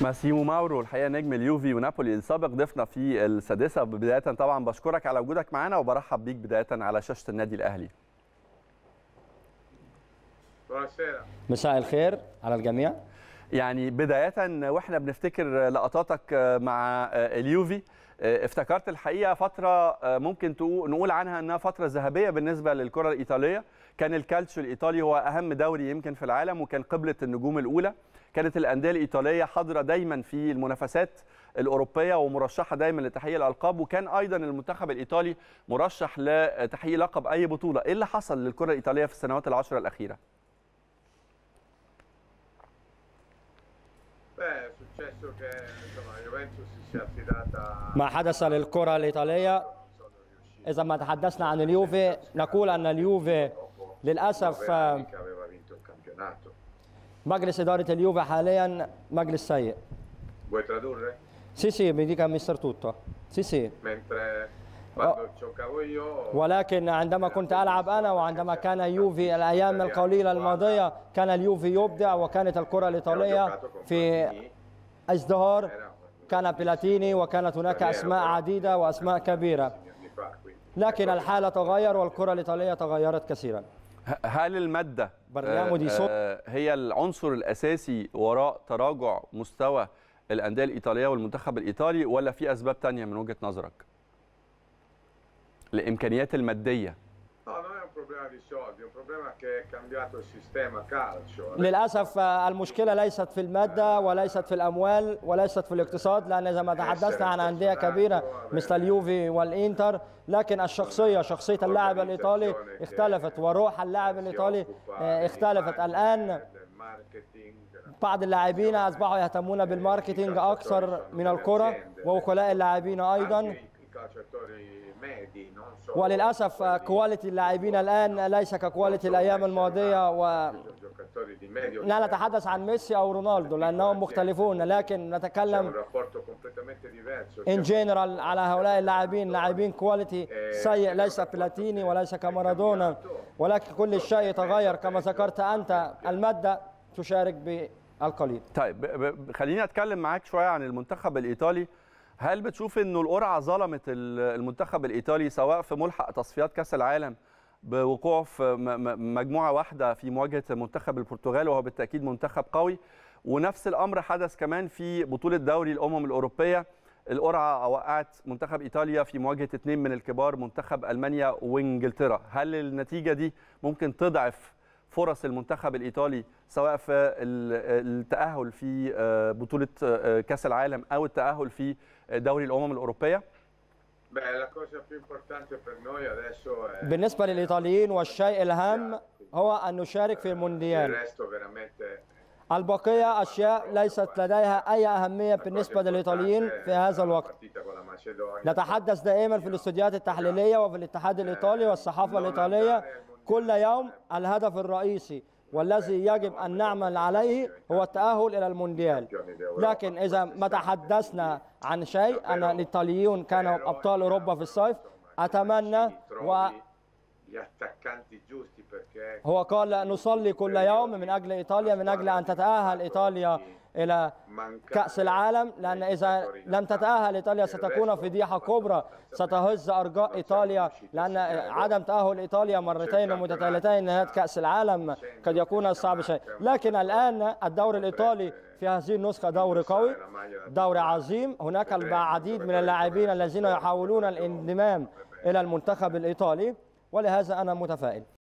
ماسيمو ماورو الحقيقة نجم اليوفي ونابولي السابق ضيفنا في السادسة. بداية طبعا بشكرك على وجودك معانا وبرحب بيك بداية على شاشة النادي الأهلي. مساء الخير على الجميع. يعني بداية وإحنا بنفتكر لقطاتك مع اليوفي افتكرت الحقيقة فترة ممكن نقول عنها إنها فترة ذهبية بالنسبة للكرة الإيطالية. كان الكالتشيو الإيطالي هو أهم دوري يمكن في العالم وكان قبلة النجوم الأولى. كانت الأندية الإيطالية حاضرة دايما في المنافسات الأوروبية ومرشحة دايما لتحقيق الألقاب وكان أيضا المنتخب الإيطالي مرشح لتحقيق لقب أي بطولة. إيه اللي حصل للكرة الإيطالية في السنوات العشرة الأخيرة؟ ما حدث للكرة الإيطالية non sono riusciti إذا ما تحدثنا عن اليوفي نقول أن اليوفي للأسف مجلس إدارة اليوفي حاليا مجلس سيء. Vuoi tradurre? sì sì mi dica mister tutto. sì sì Mentre quando giocavo io ولكن عندما كنت ألعب أنا وعندما كان يوفي الأيام القليلة الماضية كان اليوفي يبدع وكانت الكرة الإيطالية في إزدهار. كان بيلاتيني وكانت هناك أسماء عديدة وأسماء كبيرة. لكن الحالة تغير والكرة الإيطالية تغيرت كثيرا. هل دي صوت. آه، هي العنصر الأساسي وراء تراجع مستوى الأندية الإيطالية والمنتخب الإيطالي ولا في أسباب تانية من وجهة نظرك؟ è un problema di soldi, è un problema che è cambiato il sistema calcio. للأسف آه، المشكلة ليست في المادة وليست في الأموال وليست في الاقتصاد لأن إذا ما تحدثنا عن أندية كبيرة مثل اليوفي والإنتر لكن الشخصية شخصية اللاعب الإيطالي اختلفت وروح اللاعب الإيطالي آه، اختلفت الآن. بعض اللاعبين أصبحوا يهتمون بال marketing أكثر من الكرة ووكلاء اللاعبين أيضا. وللأسف آه، quality اللاعبين الآن ليس ك quality الأيام الماضية و لا نتحدث عن ميسي أو رونالدو لأنهم مختلفون لكن نتكلم in general على هؤلاء اللاعبين. لاعبين quality سيء ليس بلاتيني وليس كمارادونا. ولكن كل شيء يتغير كما ذكرت أنت المادة تشارك بالقليل. طيب خليني أتكلم معاك شوية عن المنتخب الإيطالي. هل بتشوف إنه القرعة ظلمت ال- المنتخب الإيطالي سواء في ملحق تصفيات كأس العالم بوقوعه في م- م- مجموعة واحدة في مواجهة منتخب البرتغال وهو بالتأكيد منتخب قوي؟ ونفس الأمر حدث كمان في بطولة دوري الأمم الأوروبية. القرعة وقعت منتخب إيطاليا في مواجهة اثنين من الكبار منتخب ألمانيا وإنجلترا. هل النتيجة دي ممكن تضعف فرص المنتخب الإيطالي سواء في ال- التأهل في آه، بطولة آه، كأس العالم أو التأهل في دوري adesso è بالنسبة للإيطاليين والشيء الأهم هو أن نشارك في المونديال. البقية أشياء ليست لديها أي أهمية بالنسبة للإيطاليين في هذا الوقت. نتحدث دائما في الاستوديوهات التحليلية وفي الاتحاد الإيطالي والصحافة الإيطالية. كل يوم الهدف الرئيسي والذي يجب أن نعمل عليه هو التأهل إلى المونديال. لكن إذا ما تحدثنا عن شيء ان الإيطاليون كانوا أبطال أوروبا في الصيف أتمنى و هو قال نصلي كل يوم من أجل إيطاليا من أجل أن تتأهل إيطاليا إلى كأس العالم لأن إذا لم تتأهل إيطاليا ستكون فضيحه كبرى. ستهز أرجاء إيطاليا لأن عدم تأهل إيطاليا مرتين متتاليتين نهاية كأس العالم. قد يكون صعب شيء. لكن الآن الدوري الإيطالي في هذه النسخة دوري قوي دوري عظيم. هناك العديد من اللاعبين الذين يحاولون الانضمام إلى المنتخب الإيطالي. ولهذا أنا متفائل.